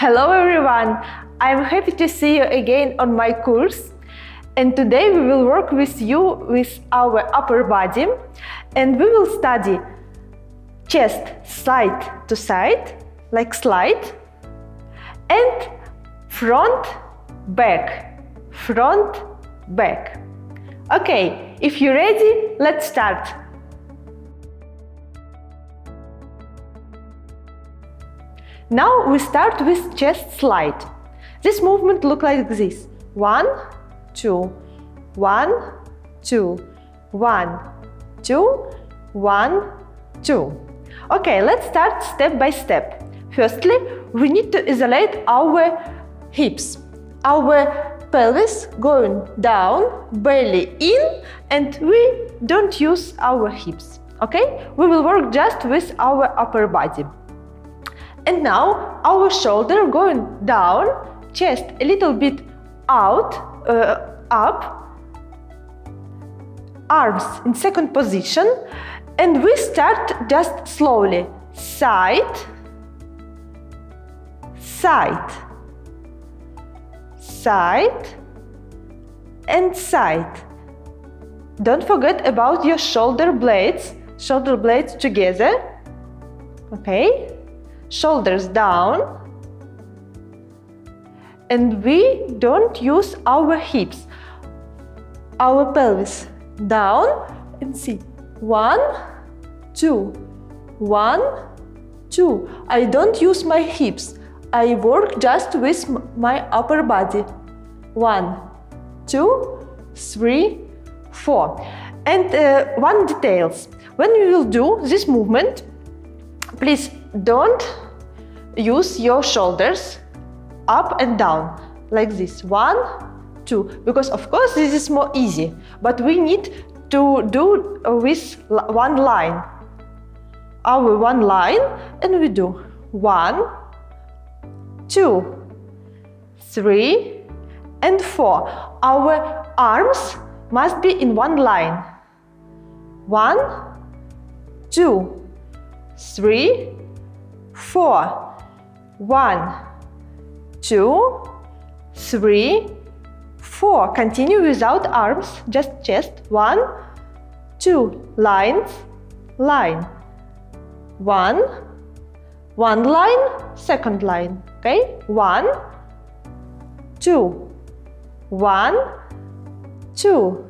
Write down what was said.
Hello everyone! I'm happy to see you again on my course. And today we will work with you with our upper body and we will study chest side to side, like slide, and front, back, front, back. Okay, if you're ready, let's start. Now we start with chest slide. This movement look like this. One, two, one, two, one, two, one, two. Okay, let's start step by step. Firstly, we need to isolate our hips. Our pelvis going down, belly in, and we don't use our hips. Okay, we will work just with our upper body. And now our shoulder going down, chest a little bit out, uh, up, arms in second position, and we start just slowly. Side, side, side, and side. Don't forget about your shoulder blades, shoulder blades together. Okay? Shoulders down. And we don't use our hips. Our pelvis down and see. One two. One two. I don't use my hips. I work just with my upper body. One two three four. And uh, one details. When you will do this movement please don't use your shoulders up and down like this. One two because of course this is more easy but we need to do with one line. Our one line and we do. One two three and four. Our arms must be in one line. One two three, four. One, two, three, four. Continue without arms, just chest. One, two, lines, line. One, one line, second line. Okay, one, two, one, two,